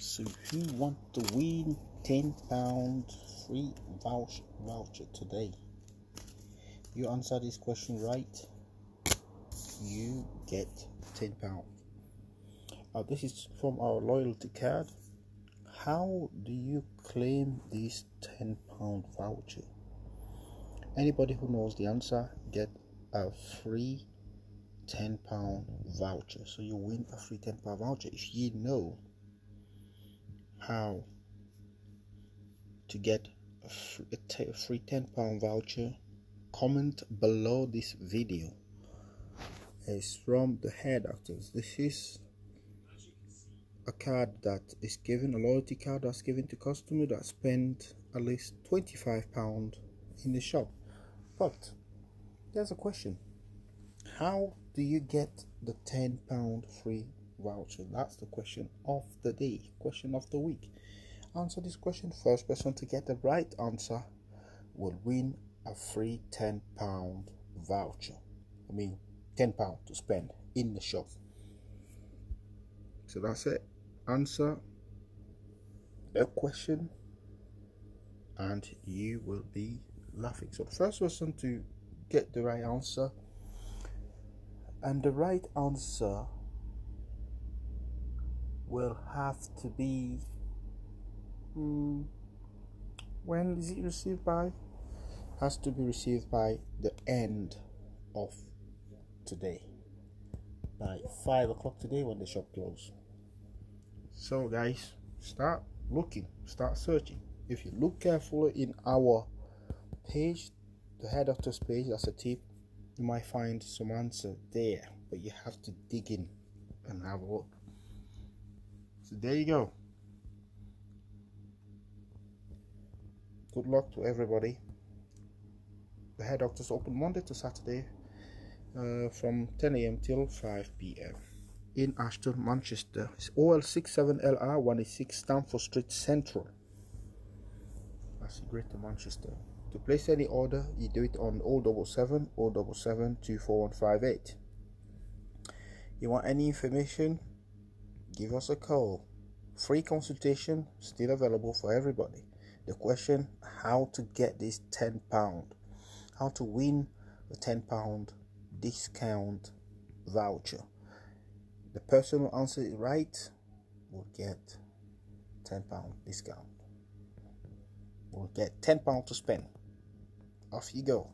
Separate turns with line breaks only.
So if you want to win ten pound free voucher voucher today, you answer this question right, you get ten pound. Uh, this is from our loyalty card. How do you claim this ten pound voucher? Anybody who knows the answer get a free 10 pound voucher so you win a free 10 pound voucher if you know how to get a free, a t- a free 10 pound voucher. Comment below this video. It's from the hair doctors this is a card that is given a loyalty card that's given to customer that spend at least 25 pound in the shop. But there's a question. How do you get the 10 pound free voucher. That's the question of the day question of the week. Answer this question. First person to get the right answer will win a free 10 pound voucher. I mean 10 pound to spend in the shop. So that's it. Answer a question and you will be laughing. So the first person to get the right answer and the right answer will have to be hmm, when is it received by? Has to be received by the end of today. By five o'clock today when the shop closes so guys start looking start searching. If you look carefully in our page the hair doctor's page that's a tip you might find some answer there. But you have to dig in and have a look so there you go. Good luck to everybody. The hair doctors open monday to saturday uh, from 10 a.m till 5 p.m in ashton manchester. It's ol67lr 186 stamford street central. That's greater manchester. To place any order, you do it on 077 077 24158. You want any information? Give us a call. Free consultation still available for everybody. The question how to get this 10 pound, how to win a 10 pound discount voucher. The person who answers it right will get 10 pound discount. Will get 10 pound to spend off you go.